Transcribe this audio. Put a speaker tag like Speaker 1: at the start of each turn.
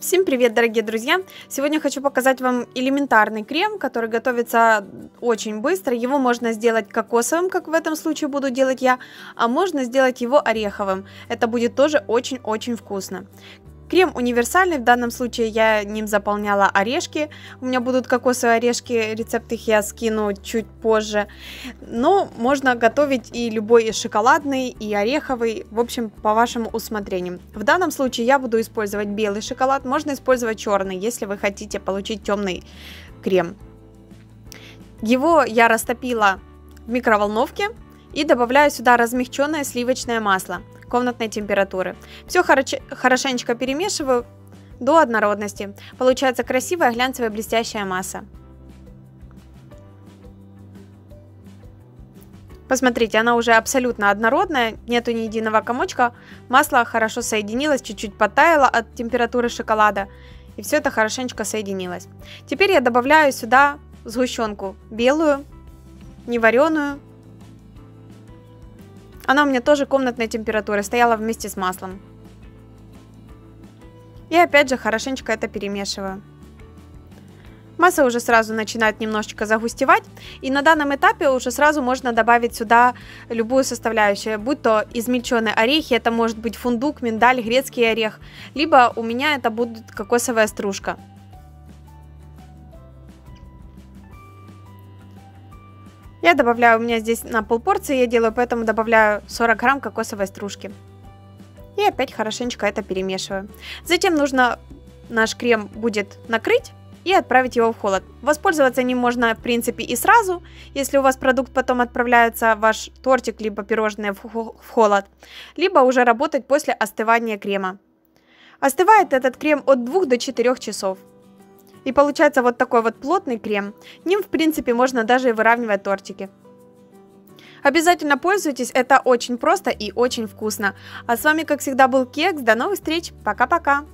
Speaker 1: Всем привет, дорогие друзья! Сегодня хочу показать вам элементарный крем, который готовится очень быстро. Его можно сделать кокосовым, как в этом случае буду делать я, а можно сделать его ореховым. Это будет тоже очень-очень вкусно. Крем универсальный, в данном случае я ним заполняла орешки. У меня будут кокосовые орешки, рецепт их я скину чуть позже. Но можно готовить и любой шоколадный, и ореховый, в общем, по вашему усмотрению. В данном случае я буду использовать белый шоколад, можно использовать черный, если вы хотите получить темный крем. Его я растопила в микроволновке и добавляю сюда размягченное сливочное масло комнатной температуры. Все хорошенечко перемешиваю до однородности. Получается красивая глянцевая блестящая масса. Посмотрите, она уже абсолютно однородная, нету ни единого комочка. Масло хорошо соединилось, чуть-чуть потаяло от температуры шоколада. И все это хорошенечко соединилось. Теперь я добавляю сюда сгущенку белую, не вареную, она у меня тоже комнатной температуры, стояла вместе с маслом. И опять же хорошенечко это перемешиваю. Масса уже сразу начинает немножечко загустевать, и на данном этапе уже сразу можно добавить сюда любую составляющую, будь то измельченные орехи, это может быть фундук, миндаль, грецкий орех, либо у меня это будет кокосовая стружка. Я добавляю, у меня здесь на полпорции я делаю, поэтому добавляю 40 грамм кокосовой стружки. И опять хорошенечко это перемешиваю. Затем нужно наш крем будет накрыть и отправить его в холод. Воспользоваться ним можно, в принципе, и сразу, если у вас продукт потом отправляется, ваш тортик, либо пирожное в холод, либо уже работать после остывания крема. Остывает этот крем от 2 до 4 часов. И получается вот такой вот плотный крем. Ним, в принципе, можно даже и выравнивать тортики. Обязательно пользуйтесь, это очень просто и очень вкусно. А с вами, как всегда, был Кекс. До новых встреч. Пока-пока.